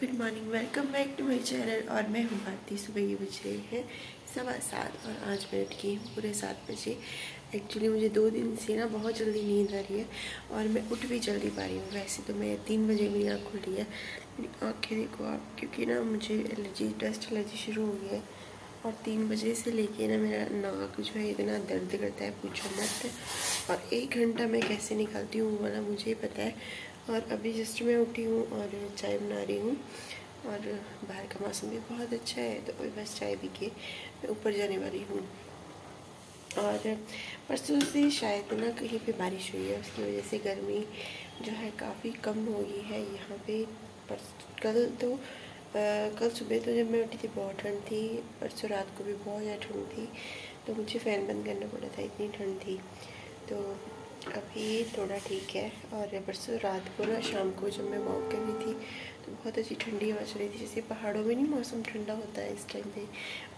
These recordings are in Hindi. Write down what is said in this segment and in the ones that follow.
Good morning welcome back to my channel और मैं हूँ भारती। सुबह ये बज रहे हैं सवा सात और आज मैं उठ गई हूँ पूरे सात बजे। एक्चुअली मुझे दो दिन से ना बहुत जल्दी नींद आ रही है और मैं उठ भी जल्दी पा रही हूँ। वैसे तो मैं तीन बजे मेरी आँख खुल रही है। आँखें देखो आप, क्योंकि ना मुझे एलर्जी डस्ट एलर्जी शुरू हो गई है। और तीन बजे से लेके ना मेरा नाक जो है इतना दर्द करता है, पूछो मत। और एक घंटा मैं कैसे निकालती हूँ वो वाला मुझे पता है। और अभी जस्ट मैं उठी हूँ और चाय बना रही हूँ। और बाहर का मौसम भी बहुत अच्छा है तो अभी बस चाय पी के मैं ऊपर जाने वाली हूँ। और परसों से शायद ना कहीं पे बारिश हुई है उसकी वजह से गर्मी जो है काफ़ी कम हो गई है यहाँ पे। कल तो आ, कल सुबह तो जब मैं उठी थी बहुत ठंड थी परसों रात को भी बहुत ज़्यादा ठंड थी तो मुझे फ़ैन बंद करना पड़ा था इतनी ठंड थी। तो अभी थोड़ा ठीक है और परसों रात को ना शाम को जब मैं वॉक कर रही थी तो बहुत अच्छी ठंडी हवा चल रही थी, जैसे पहाड़ों में नहीं मौसम ठंडा होता है इस टाइम पे,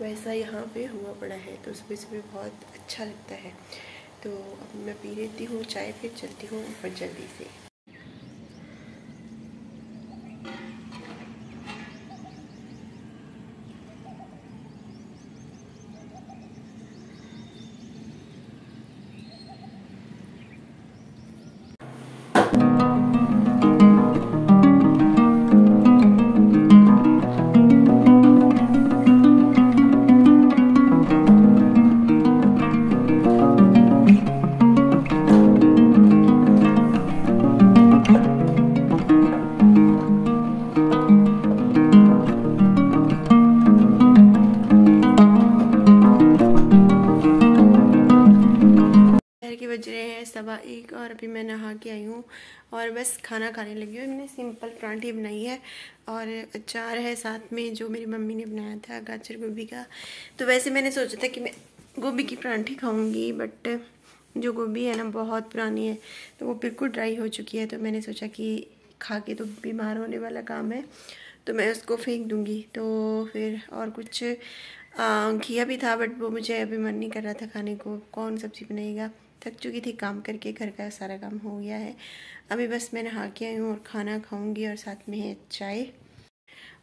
वैसा यहाँ पे हुआ पड़ा है तो सुबह सुबह बहुत अच्छा लगता है। तो अब मैं पी लेती हूँ चाय, फिर चलती हूँ बहुत जल्दी से। हूँ और बस खाना खाने लगी हूँ। मैंने सिंपल परांठी बनाई है और अचार है साथ में जो मेरी मम्मी ने बनाया था, गाजर गोभी का। तो वैसे मैंने सोचा था कि मैं गोभी की परांठी खाऊँगी बट जो गोभी है ना बहुत पुरानी है तो वो बिल्कुल ड्राई हो चुकी है। तो मैंने सोचा कि खा के तो बीमार होने वाला काम है तो मैं उसको फेंक दूँगी। तो फिर और कुछ घिया भी था बट वो मुझे अभी मन नहीं कर रहा था खाने को। कौन सब्ज़ी बनाएगा? थक चुकी थी काम करके, घर का सारा काम हो गया है। अभी बस मैं नहा के आई हूँ और खाना खाऊँगी और साथ में है चाय।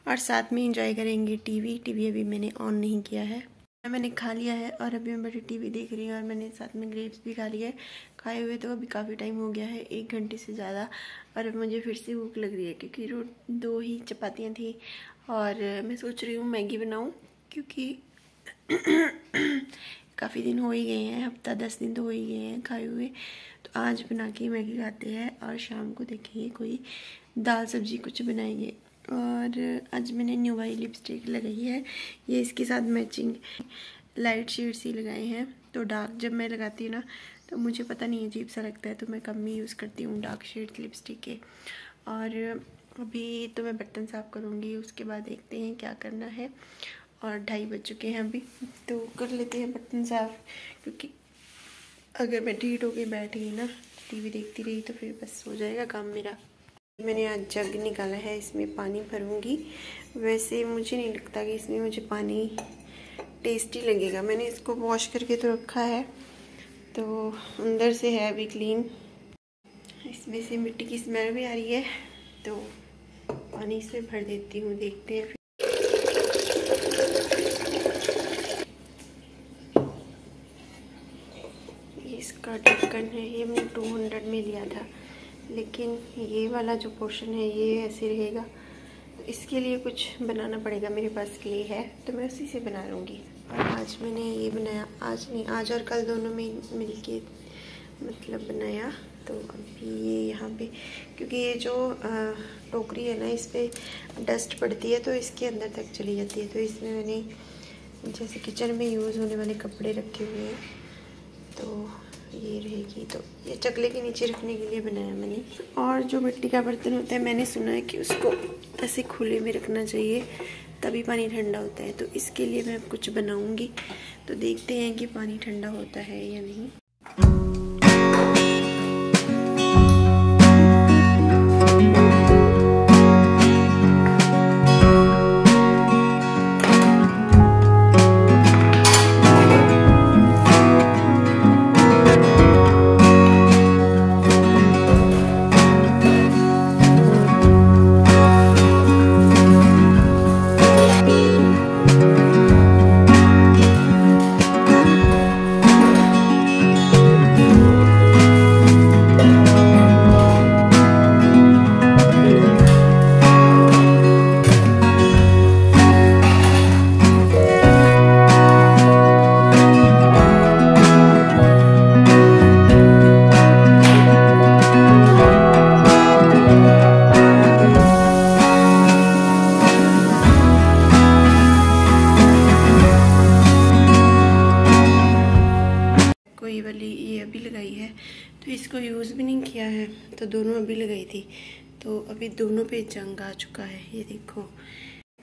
और साथ में इंजॉय करेंगे टीवी टीवी अभी मैंने ऑन नहीं किया है। मैंने खा लिया है और अभी मैं बड़ी टीवी देख रही हूँ और मैंने साथ में ग्रेप्स भी खा है। खाए हुए तो अभी काफ़ी टाइम हो गया है, एक घंटे से ज़्यादा। और अब मुझे फिर से भूख लग रही है क्योंकि रो, दो ही चपातियाँ थी। और मैं सोच रही हूँ मैगी बनाऊँ क्योंकि काफ़ी दिन हो ही गए हैं, हफ़्ता दस दिन तो हो ही गए हैं खाए हुए। तो आज बना के मैगी खाते हैं और शाम को देखेंगे कोई दाल सब्ज़ी कुछ बनाएँगे। और आज मैंने न्यू वाई लिपस्टिक लगाई है, ये इसके साथ मैचिंग लाइट शेड्स ही लगाए हैं। तो डार्क जब मैं लगाती हूँ ना तो मुझे पता नहीं अजीब सा लगता है तो मैं कम ही यूज़ करती हूँ डार्क शेड लिपस्टिक के। और अभी तो मैं बर्तन साफ़ करूँगी, उसके बाद देखते हैं क्या करना है। और ढाई बज चुके हैं अभी तो कर लेते हैं बर्तन साफ़ क्योंकि अगर मैं ढीट होके गई ना, टीवी देखती रही तो फिर बस हो जाएगा काम मेरा। मैंने आज जग निकाला है, इसमें पानी भरूँगी। वैसे मुझे नहीं लगता कि इसमें मुझे पानी टेस्टी लगेगा। मैंने इसको वॉश करके तो रखा है तो अंदर से है अभी क्लीन इसमें से मिट्टी की स्मेल भी आ रही है तो पानी इसमें भर देती हूँ, देखते हैं इसका है, ये मैंने टू हंड्रेड में लिया था। लेकिन ये वाला जो पोर्शन है, ये ऐसे रहेगा। इसके लिए कुछ बनाना पड़ेगा मेरे पास क्ले है? तो मैं उसी से बना लूँगी। और आज मैंने ये बनाया, आज नहीं, आज और कल दोनों में मिल के मतलब बनाया। तो अभी ये यहाँ पे, क्योंकि ये जो टोकरी है ना, इस पर डस्ट पड़ती है तो इसके अंदर तक चली जाती है। तो इसमें मैंने जैसे किचन में यूज़ होने वाले कपड़े रखे हुए हैं। तो ये रहेगी तो ये चकले के नीचे रखने के लिए बनाया मैंने। और जो मिट्टी का बर्तन होता है, मैंने सुना है कि उसको ऐसे खुले में रखना चाहिए, तभी पानी ठंडा होता है। तो इसके लिए मैं कुछ बनाऊँगी। तो देखते हैं कि पानी ठंडा होता है या नहीं। भी लगाई थी। तो अभी दोनों पे जंग आ चुका है, ये देखो।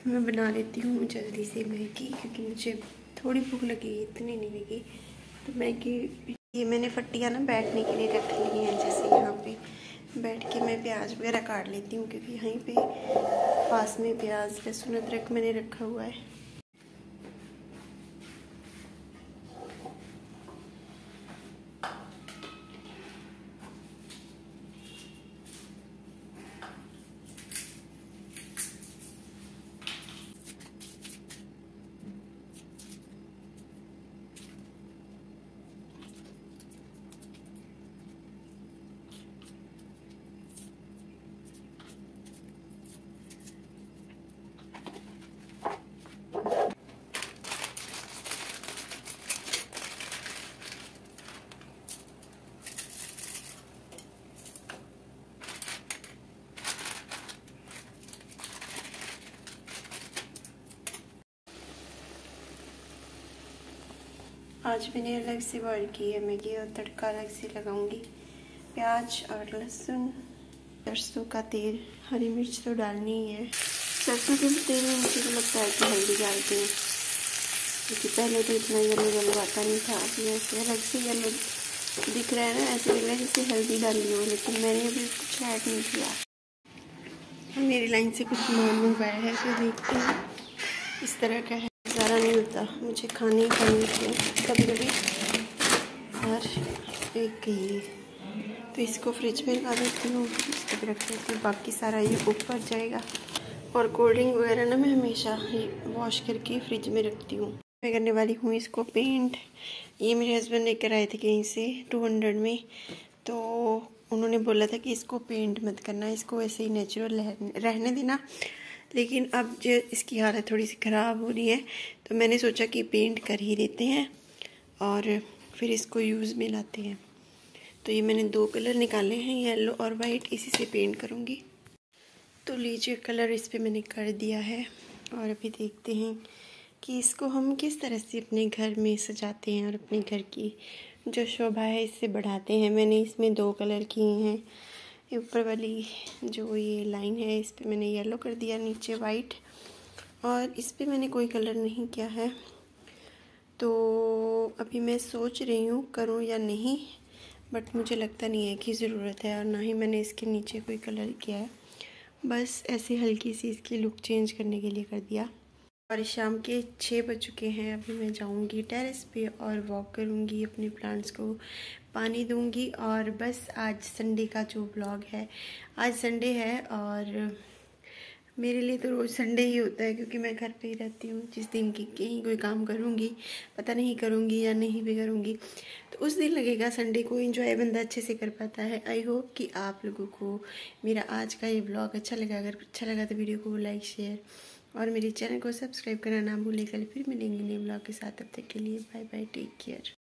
मैं बना लेती हूँ जल्दी से मैगी, क्योंकि मुझे थोड़ी भूख लगी, इतनी नहीं लगी। तो मैगी, ये मैंने फट्टियाँ ना बैठने के लिए रख ली हैं, जैसे यहाँ पे बैठ के मैं प्याज वगैरह काट लेती हूँ, क्योंकि यहीं पे पास में प्याज, लहसुन, अदरक मैंने रखा हुआ है। आज मैंने अलग से बॉयल की है, मैगी और तड़का अलग से लगाऊँगी। प्याज और लहसुन, सरसों का तेल, हरी मिर्च तो डालनी ही है। सरसों के तेल में मुझे तो लगता है कि हल्दी डालती हूँ। क्योंकि पहले तो इतना येलो येलो आता नहीं था अभी ऐसे अलग से येलो दिख रहा है ना, ऐसे लग रहा है जैसे हल्दी डाली हो, लेकिन मैंने अभी कुछ ऐड नहीं किया। मेरी लाइन से कुछ मान मंगवाया है तो देखते हैं। इस तरह का है। ज़्यादा नहीं होता मुझे खाने ही खाने होते कभी कभी और एक ये तो इसको फ्रिज में लगा देती हूँ। इसको भी रख देती हूँ। बाकी सारा ये ऊपर जाएगा। और कोल्ड ड्रिंक वगैरह ना मैं हमेशा वॉश करके फ्रिज में रखती हूँ। मैं करने वाली हूँ इसको पेंट ये मेरे हस्बैंड लेकर आए थे कहीं से टू हंड्रेड में। तो उन्होंने बोला था कि इसको पेंट मत करना। इसको ऐसे ही नेचुरल रहने देना। लेकिन अब जो इसकी हालत थोड़ी सी ख़राब हो रही है तो मैंने सोचा कि पेंट कर ही देते हैं और फिर इसको यूज़ में लाते हैं। तो ये मैंने दो कलर निकाले हैं येलो और वाइट इसी से पेंट करूँगी। तो लीजिए कलर इस पर मैंने कर दिया है और अभी देखते हैं कि इसको हम किस तरह से अपने घर में सजाते हैं और अपने घर की जो शोभा है, इससे बढ़ाते हैं। मैंने इसमें दो कलर किए हैं। ऊपर वाली जो ये लाइन है, इस पर मैंने येलो कर दिया, नीचे वाइट और इस पर मैंने कोई कलर नहीं किया है। तो अभी मैं सोच रही हूँ करूँ या नहीं बट मुझे लगता नहीं है कि ज़रूरत है और ना ही मैंने इसके नीचे कोई कलर किया है। बस ऐसे हल्की सी इसकी लुक चेंज करने के लिए कर दिया। और शाम के छः बज चुके हैं, अभी मैं जाऊँगी टेरेस पे और वॉक करूँगी अपने प्लांट्स को पानी दूँगी और बस आज संडे का जो ब्लॉग है, आज संडे है और मेरे लिए तो रोज़ संडे ही होता है क्योंकि मैं घर पे ही रहती हूँ, जिस दिन की कहीं कोई काम करूँगी, पता नहीं करूँगी या नहीं भी करूँगी तो उस दिन लगेगा संडे को इन्जॉय बंदा अच्छे से कर पाता है। आई होप कि आप लोगों को मेरा आज का ये ब्लॉग अच्छा लगा। अगर अच्छा लगा तो वीडियो को लाइक शेयर और मेरे चैनल को सब्सक्राइब करना ना भूलें। कल फिर मिलेंगे नए ब्लॉग के साथ। अब तक के लिए बाय बाय, टेक केयर।